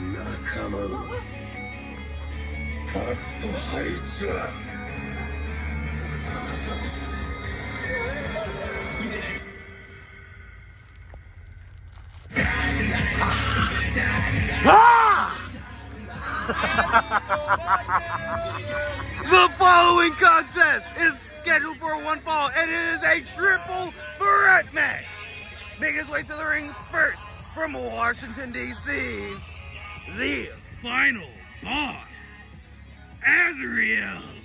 仲間をタスとハイチはあなたですAh! the following contest is scheduled for one fall, and it is a triple threat match. Making his way to the ring first from Washington, D.C., the final boss, Azrael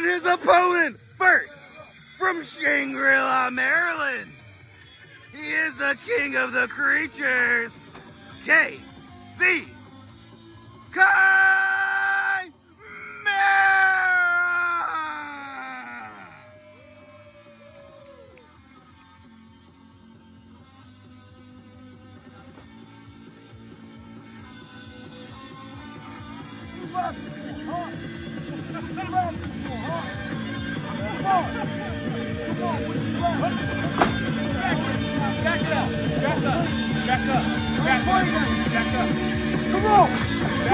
And his opponent first from Shangri-La, Maryland. He is the king of the creatures, K.C. Chimera! On!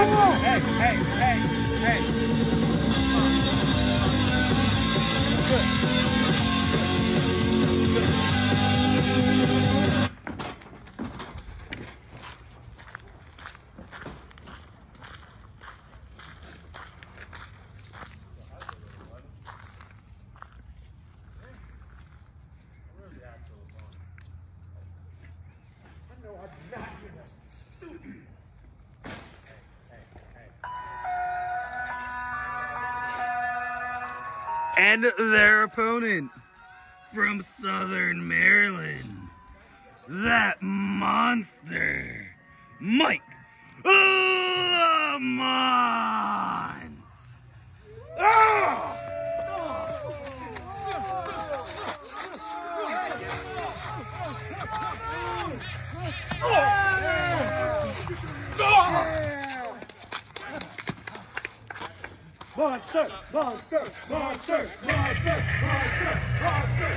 On. Hey, hey, hey, hey. Good. And their opponent from Southern Maryland, that monster, Mike Monster, monster, monster, monster, monster, monster,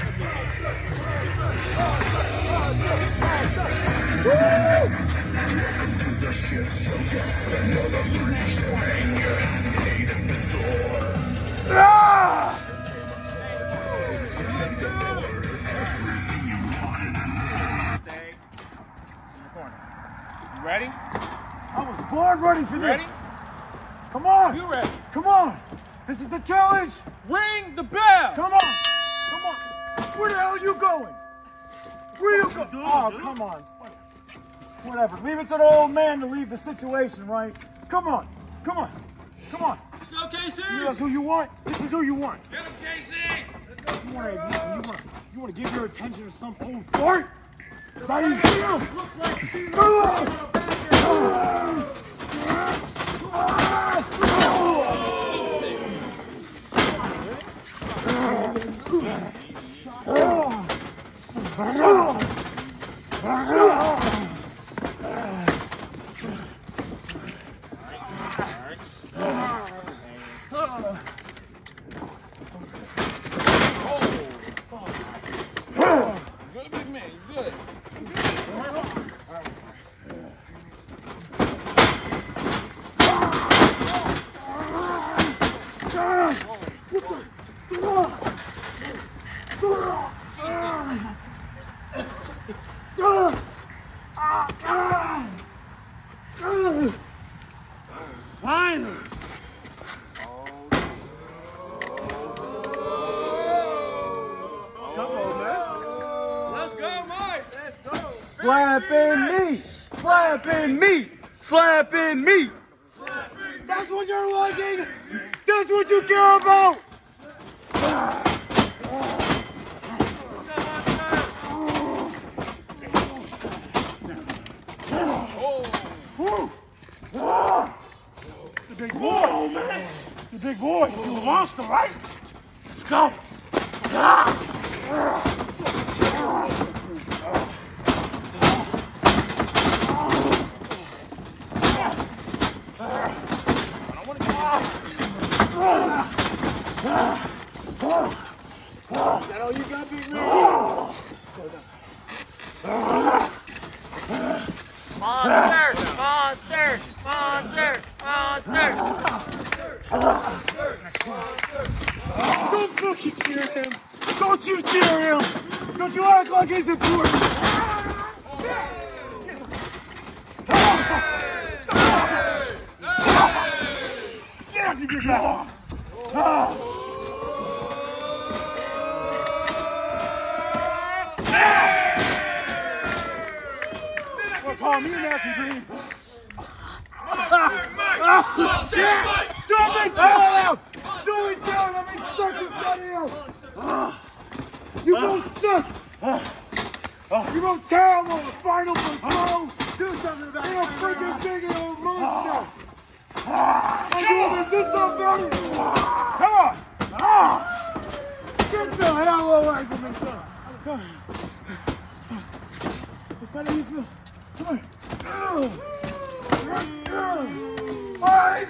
Ah! Stay in the corner. You ready? I was born ready for this. Ready? Come on. You ready? Come on. This is the challenge. Ring the bell. Come on. Come on. Where the hell are you going? Where you go? Oh, come on. Whatever. Leave it to the old man to leave the situation, right? Come on. Come on. Come on. Let's go, Casey. That's who you want. This is who you want. Get him, Casey. You want to, you want, you want to give your attention to some old fart? Is that how you? Looks like good. Finally! Slapping me! Slapping me! Slapping me! That's what you're liking. That's what you care about. Ah. The big boy, man. The big boy. You a monster, right? Let's go. That all you got, big man? Don't you cheer him! Don't you act like he's important! Get up, you! Well, call me an American dream. Don't make out! Don't make fun Let me suck his bloody out! You both suck! You both terrible! The final for! Do something about it! You're a freaking big old monster! I'm doing do something about! Come on! Get the hell away from me, son! Come on! How do you feel? Come on! Right, go! All right,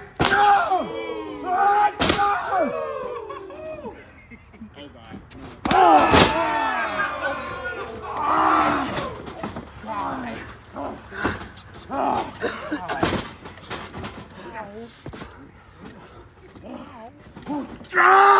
go! Ah!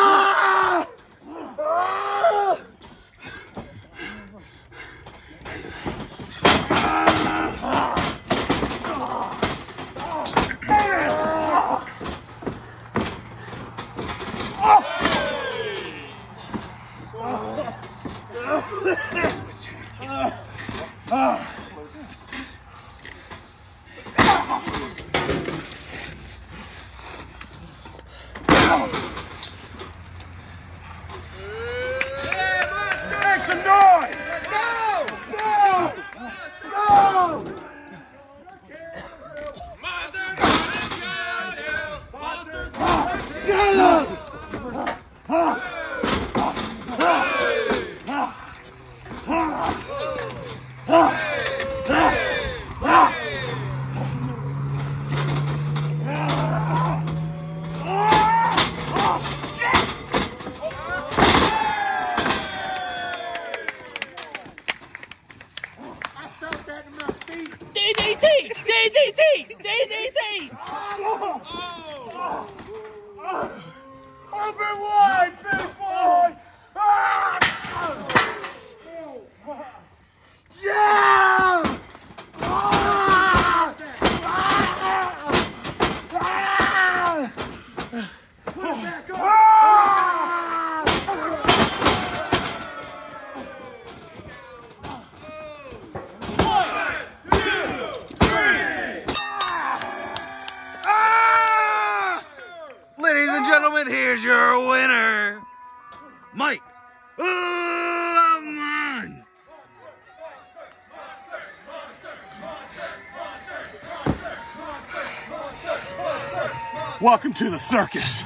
Welcome to the circus.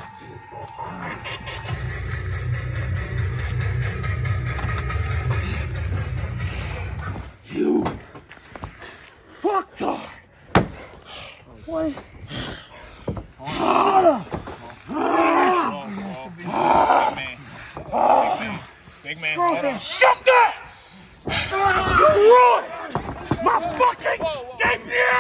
You fucked her. What? Big man. Girlfriend, shut that! You ruined my fucking debut!